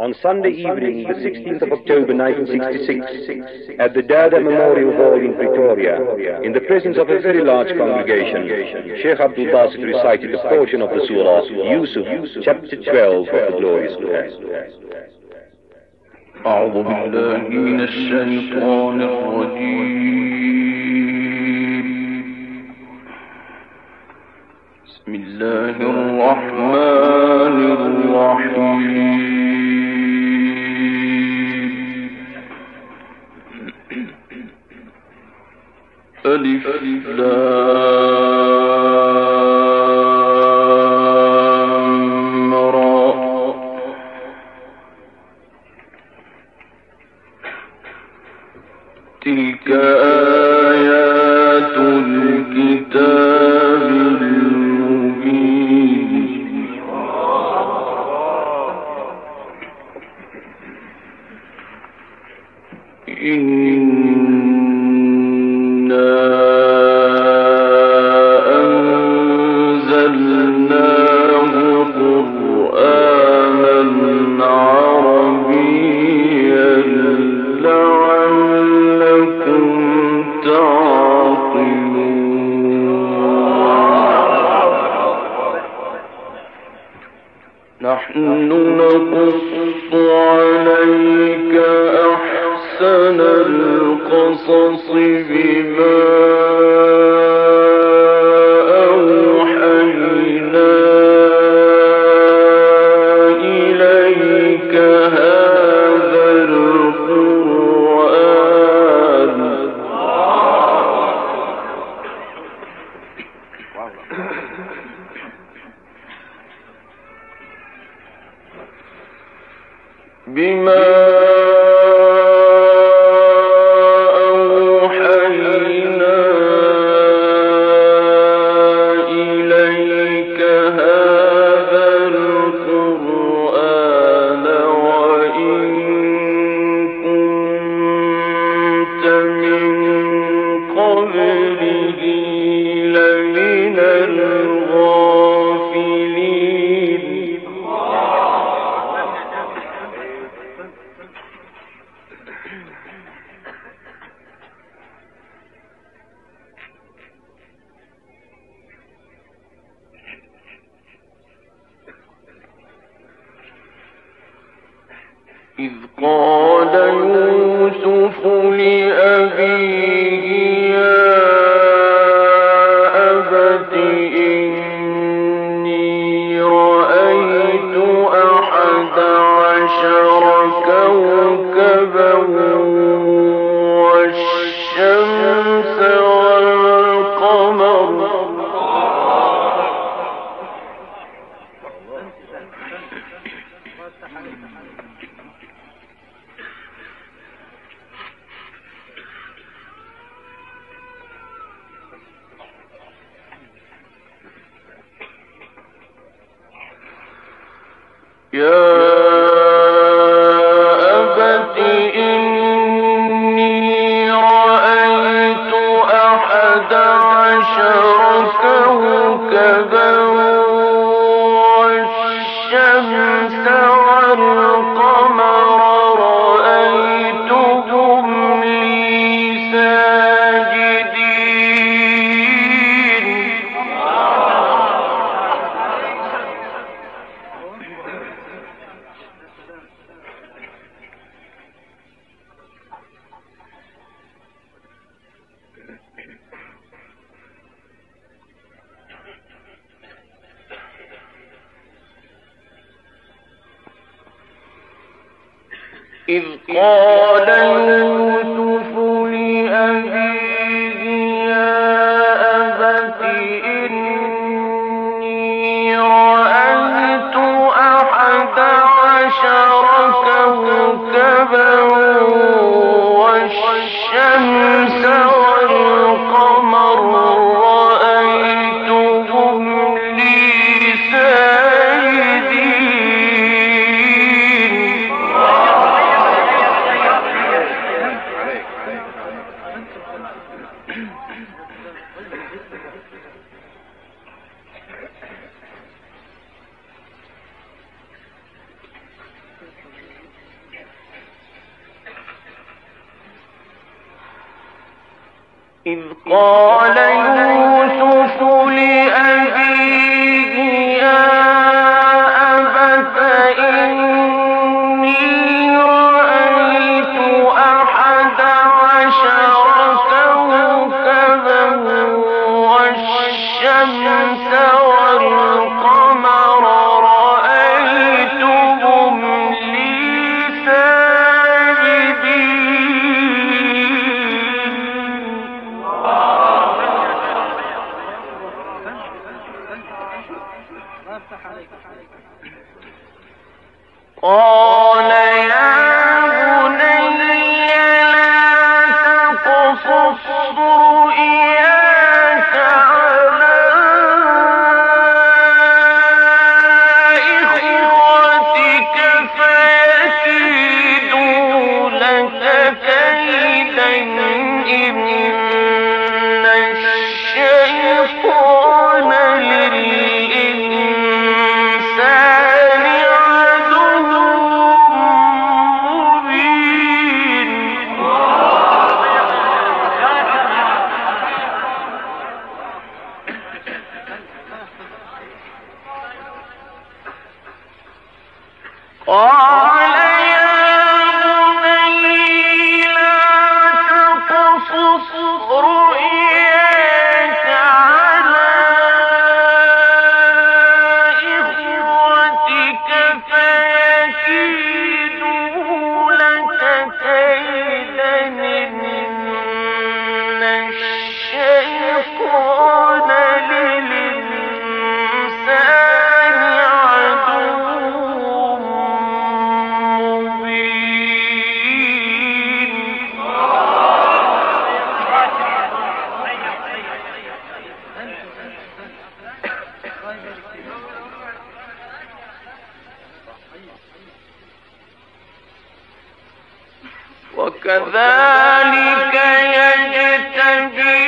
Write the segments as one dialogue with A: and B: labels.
A: On Sunday evening, the 16th of October 1966, at the Dada Memorial Hall in Pretoria, in the presence of a very large congregation, Sheikh Abdul Basit recited a portion of the Surah Yusuf, chapter 12 of the Glorious Quran.
B: أعوذ بالله من الشيطان الرجيم بسم الله الرحمن الرحيم ألف لام. عشر كوكبا إذ قال يوسف لك كيدا إن وكذلك يجتبيك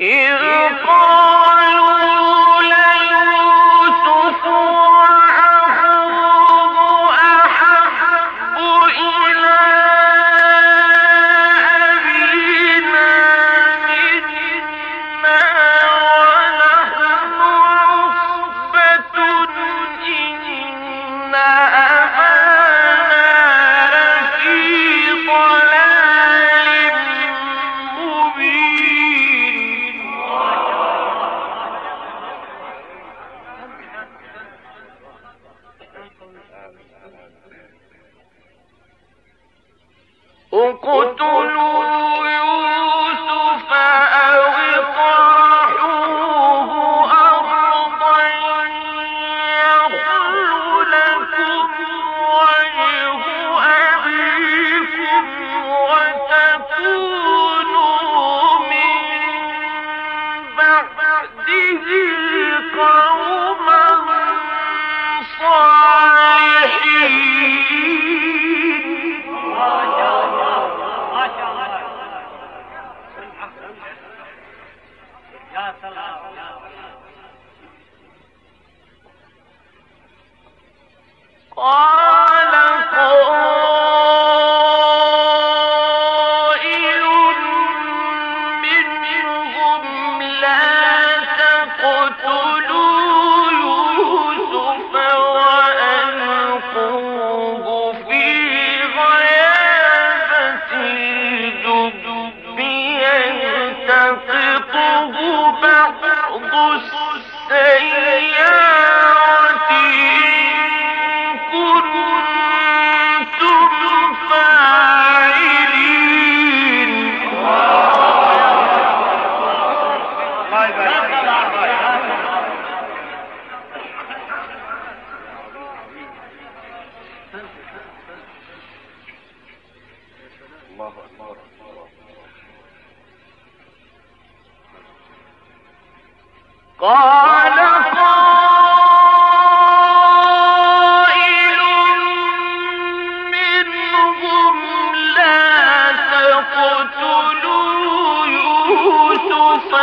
B: إذ أقتلوا يوسف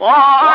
B: وهم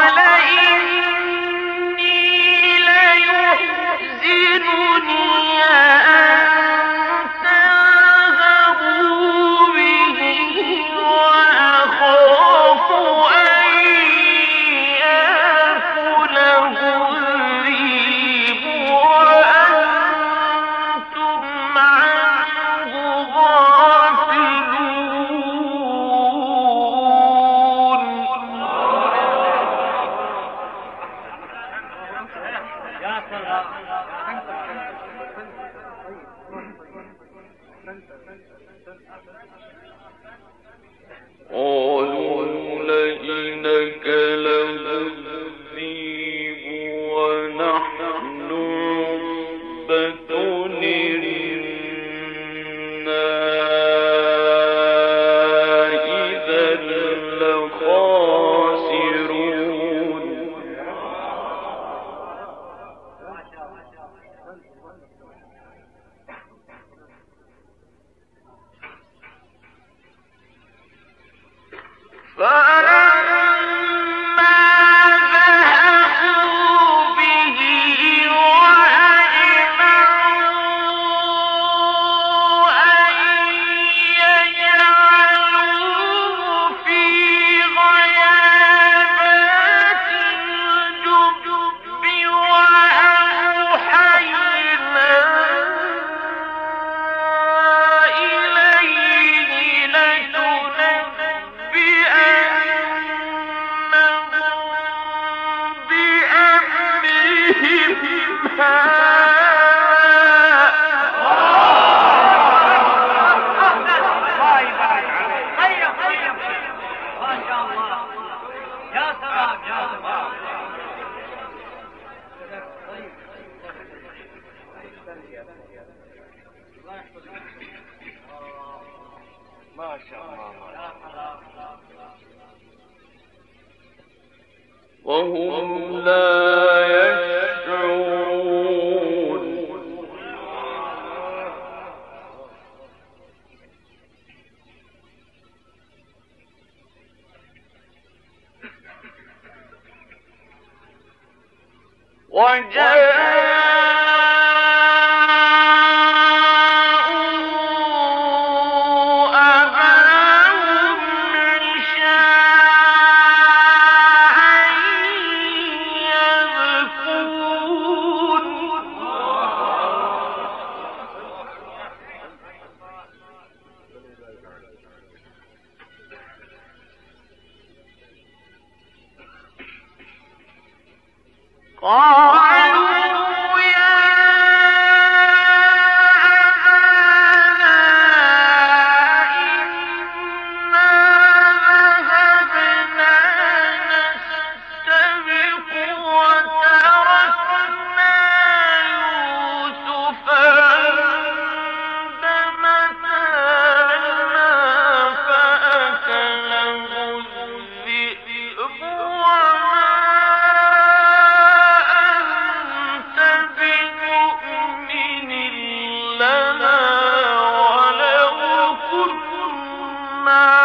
B: وجعل مَا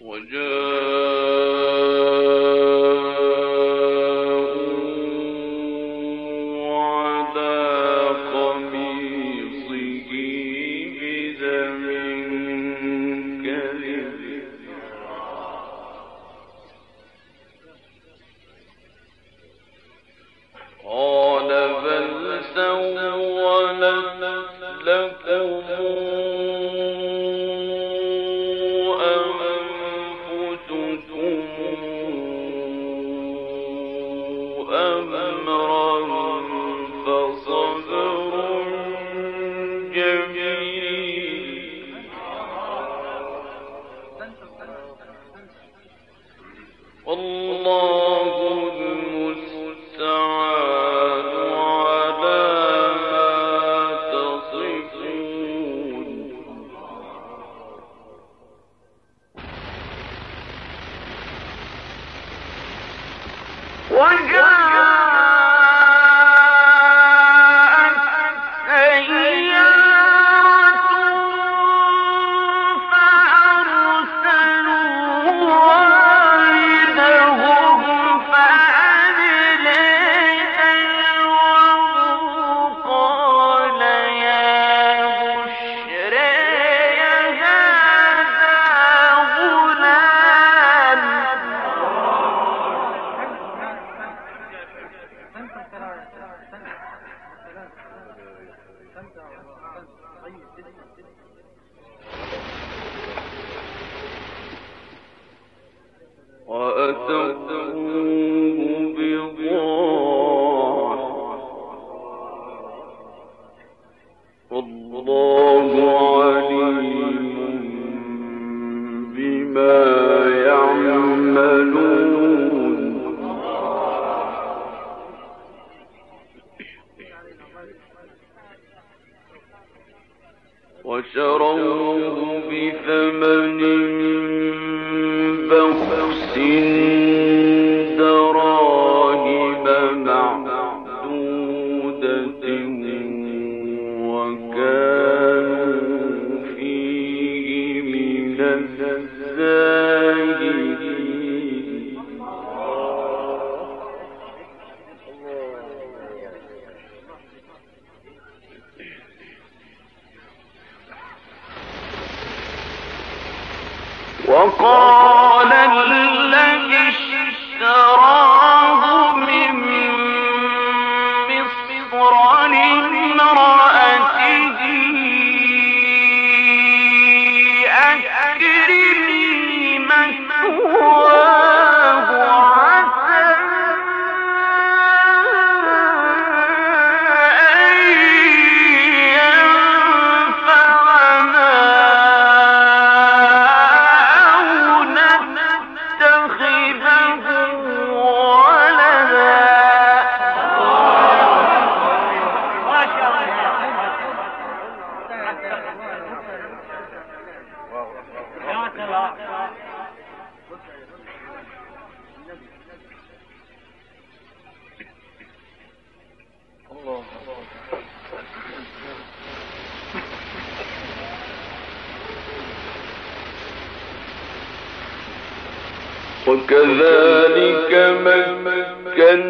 B: 我这 One, good وجاء وكذلك مكنا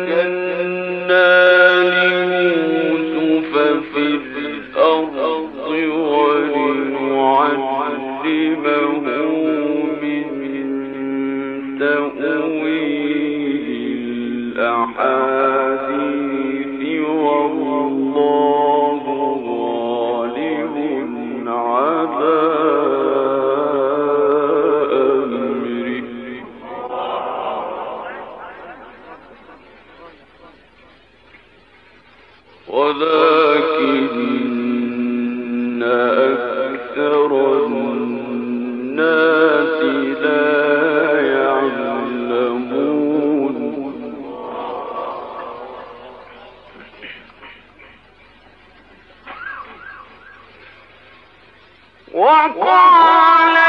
B: 我挂了。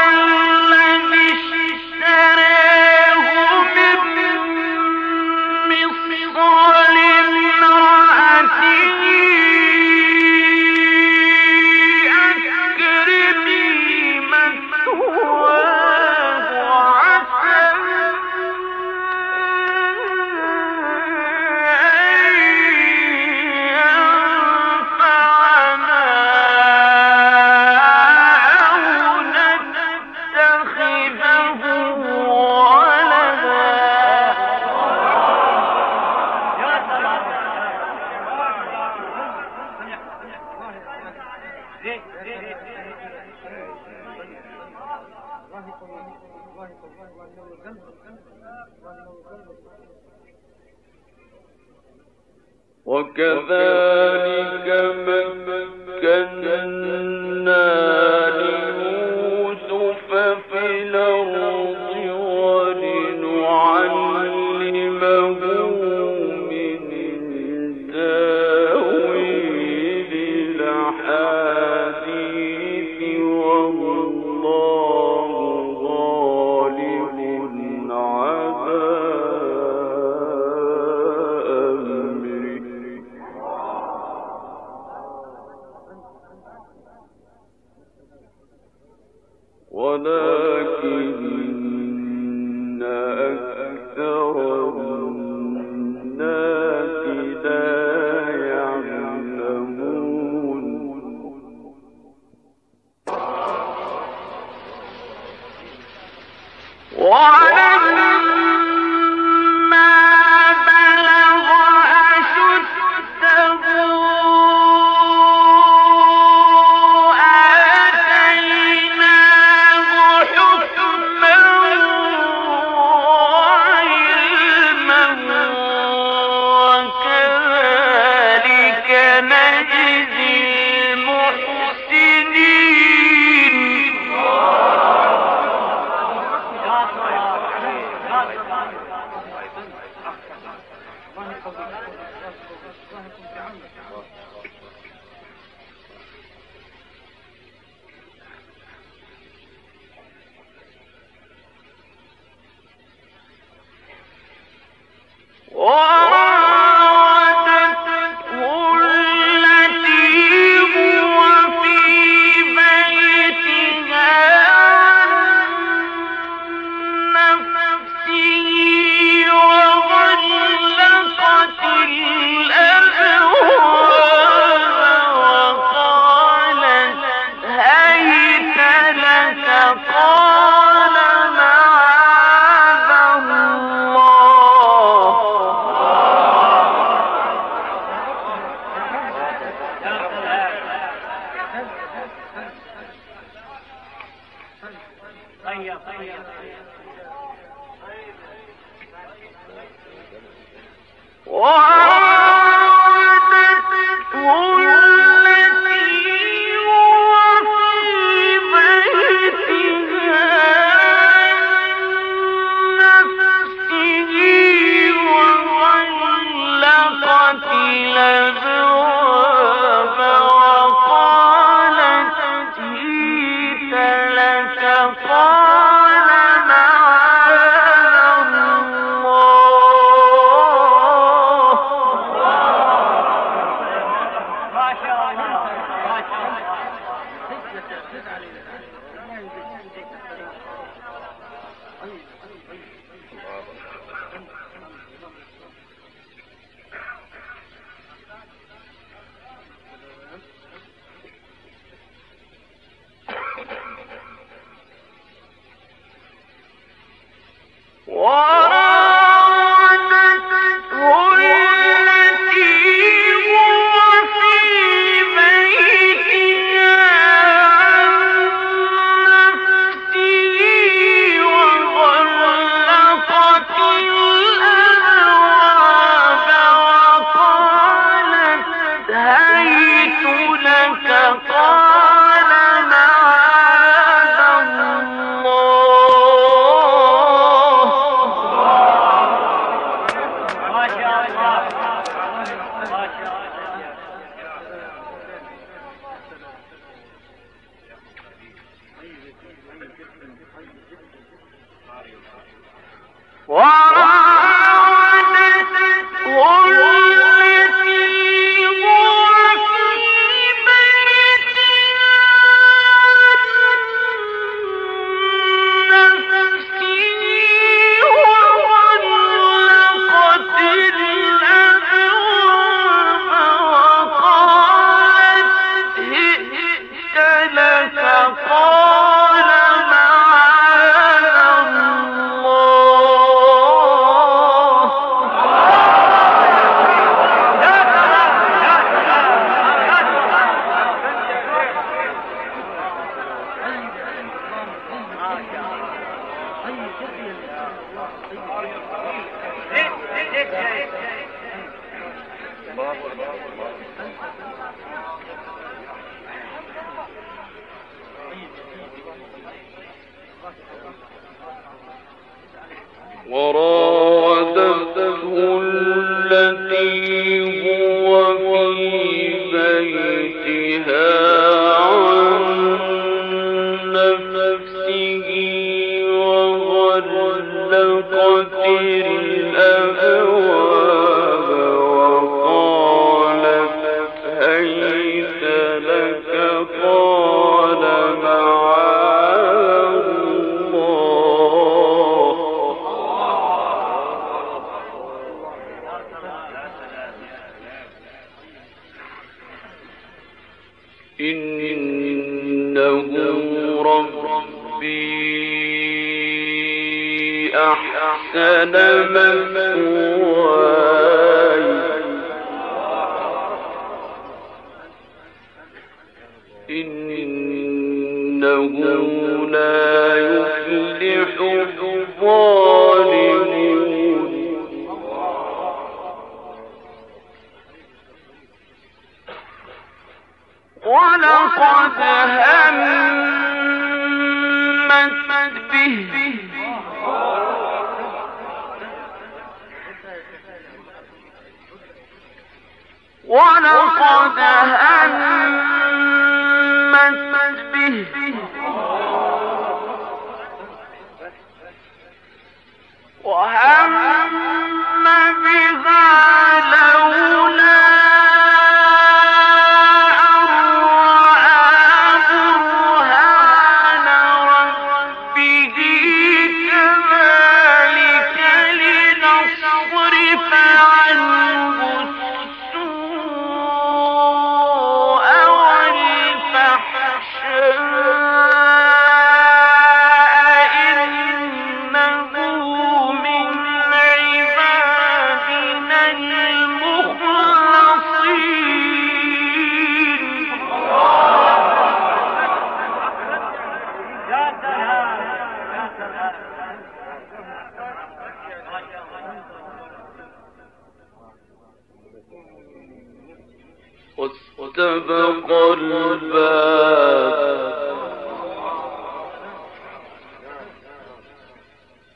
B: Thank you. وراء ولقد همت به. ولقد همت به. وهم بها وقد الباب.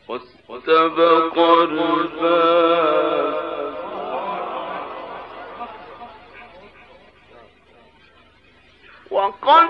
B: واستبق الباب وقد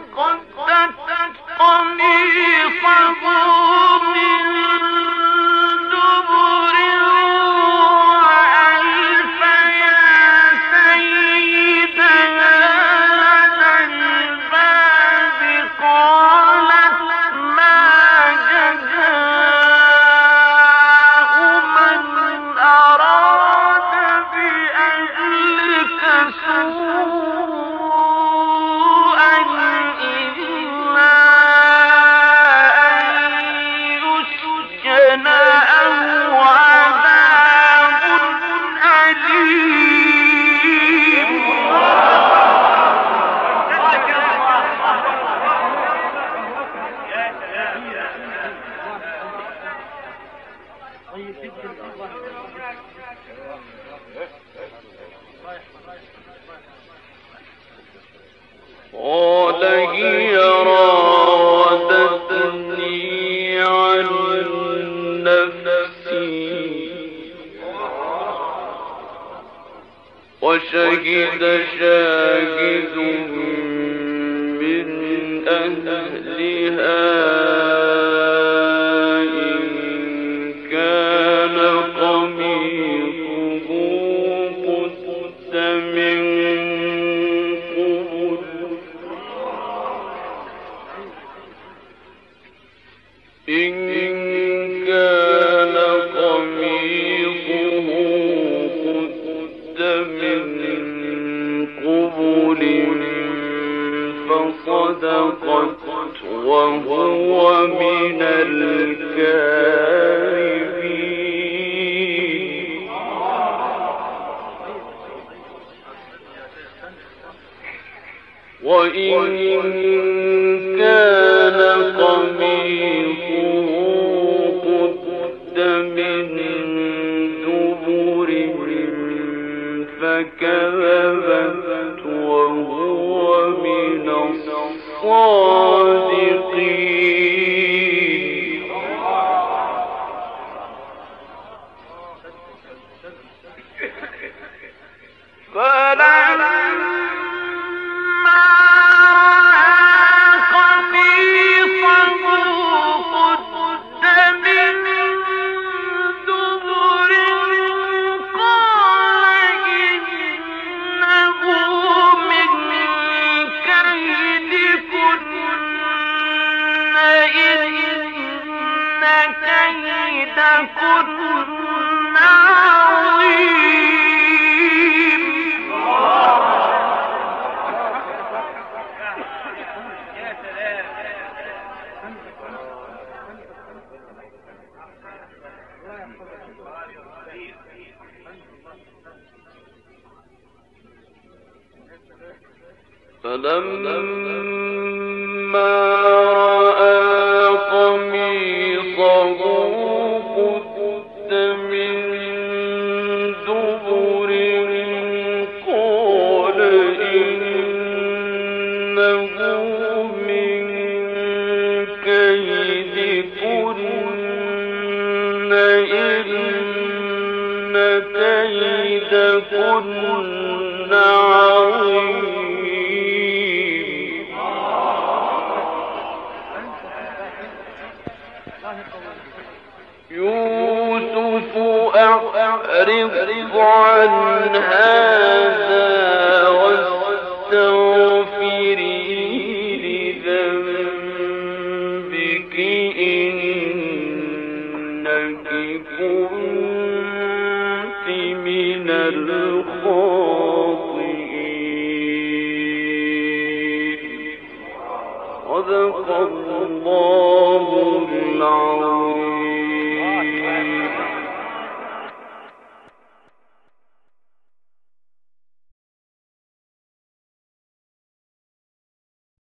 B: In the